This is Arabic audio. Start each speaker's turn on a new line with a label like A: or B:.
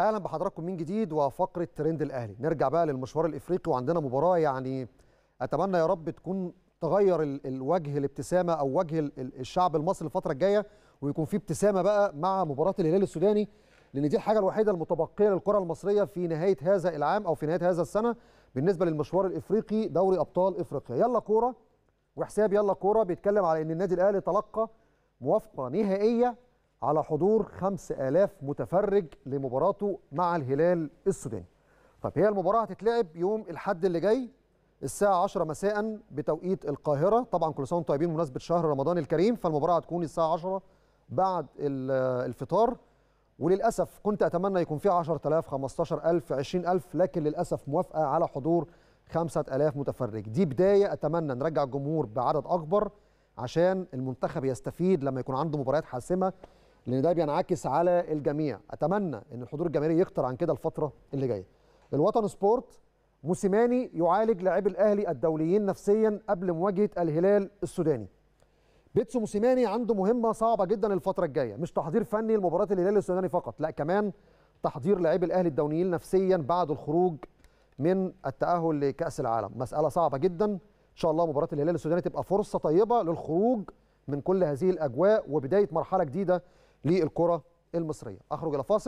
A: أهلا بحضراتكم من جديد وفقرة ترند الأهلي. نرجع بقى للمشوار الإفريقي وعندنا مباراة يعني أتمنى يا رب تكون تغير ال- الوجه الابتسامة أو وجه ال- ال- الشعب المصري الفترة الجاية ويكون في ابتسامة بقى مع مباراة الهلال السوداني لأن دي الحاجة الوحيدة المتبقية للكرة المصرية في نهاية هذا العام أو في نهاية هذا السنة بالنسبة للمشوار الإفريقي دوري أبطال إفريقيا. يلا كورة وحساب يلا كورة بيتكلم على إن النادي الأهلي تلقى موافقة نهائية على حضور 5000 متفرج لمباراته مع الهلال السوداني. طب هي المباراة هتتلعب يوم الأحد اللي جاي الساعة 10 مساء بتوقيت القاهرة، طبعا كل سنة وأنتم طيبين بمناسبة شهر رمضان الكريم فالمباراة هتكون الساعة 10 بعد ال- الفطار. وللأسف كنت أتمنى يكون فيها 10000 15000 20000 لكن للأسف موافقة على حضور 5000 متفرج. دي بداية أتمنى نرجع الجمهور بعدد أكبر عشان المنتخب يستفيد لما يكون عنده مباريات حاسمة لأن ده بينعكس على الجميع. أتمنى إن الحضور الجماهيري يكتر عن كده الفترة اللي جاية. الوطن سبورت موسيماني يعالج لاعبي الأهلي الدوليين نفسيا قبل مواجهة الهلال السوداني. بيتسو موسيماني عنده مهمة صعبة جدا الفترة الجاية. مش تحضير فني لمباراة الهلال السوداني فقط لا كمان تحضير لاعبي الأهلي الدوليين نفسيا بعد الخروج من التأهل لكأس العالم. مسألة صعبة جدا. إن شاء الله مباراة الهلال السوداني تبقى فرصة طيبة للخروج من كل هذه الأجواء وبداية مرحلة جديدة للكرة المصرية. أخرج إلى فاصل.